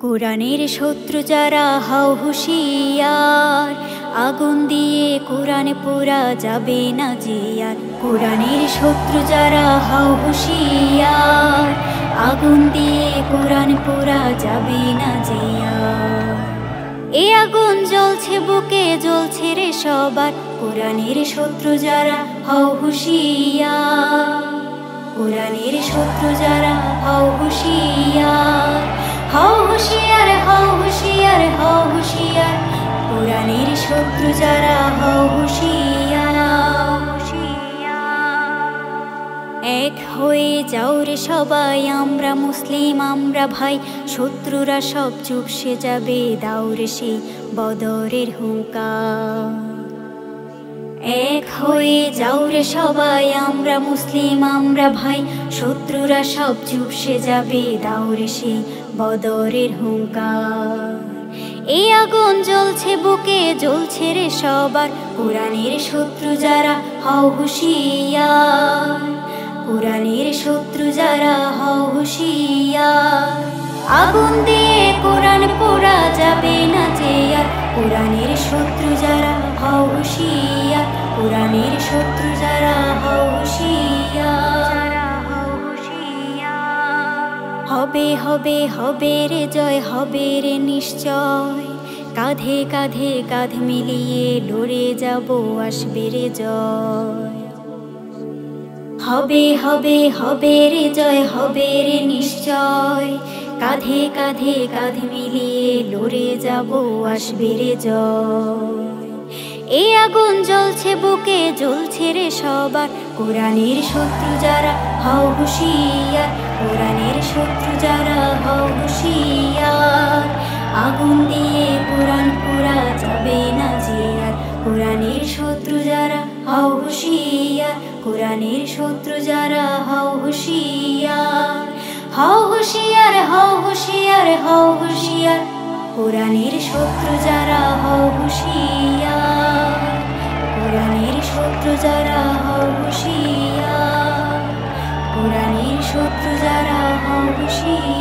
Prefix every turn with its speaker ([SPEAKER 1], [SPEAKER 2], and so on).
[SPEAKER 1] কোরআনের শত্রু যারা, হাও হুশিয়ার। আগুন দিয়ে কোরআন পোড়া যাবে না আর। কোরআনের শত্রু যারা, হাও হুশিয়ার। আগুন দিয়ে কোরআন পোড়া যাবে না আর। এ আগুন জ্বলছে, বুকে জ্বলছে রে সবার। কোরআনের শত্রু যারা, হও হুশিয়ার। কোরআনের শত্রু যারা, হও হুশিয়ার। শত্রু যারা এক হয়ে যাও রে সবাই, আমরা মুসলিম, আমরা ভাই। শত্রুরা সব চুপসে যাবে দাউরে সেই বদরের হুঙ্কার। এক হয়ে যাও রে সবাই, আমরা মুসলিম, আমরা ভাই। শত্রুরা সব চুপসে যাবে দাউরে সেই বদরের হুঙ্কার। এই আগুন জ্বলছে বুকে, জ্বলছে রে সবার। কোরআনের শত্রু যারা, হও হুশিয়ার। কোরআনের শত্রু যারা, হও হুশিয়ার। আগুন দিয়ে কোরআন পোড়া যাবে না যে আর। কোরআনের শত্রু যারা হবে হবে হবে রে জয় হবে রে নিশ্চয়। কাঁধে কাঁধে, কাঁধ মিলিয়ে লড়ে যাব আসবে রে জয়। হবে হবে হবে রে জয় হবে রে নিশ্চয়। কাঁধে কাঁধে, কাঁধ মিলিয়ে লড়ে যাব আসবে রে জয়। এই আগুন জ্বলছে বুকে, জ্বলছে রে সবার। কোরআনের শত্রু যারা, হও হুশিয়ার। কোরআনের শত্রু আগুন দিয়ে কোরআন পুরা যাবে না জিয়ার। কোরআনের শত্রু যারা, হাও হুশিয়ার। কোরআনের শত্রু যারা, হাও হুশিয়ার। হাও হুশিয়ার হাও হুশিয়ার হাও হুশিয়ার। কোরআনের শত্রু যারা, হাও হুশিয়ার। কোরআনের শত্রু যারা, হাও হুশিয়ার। কোরআনের শত্রু যারা, হাও হুশিয়ার।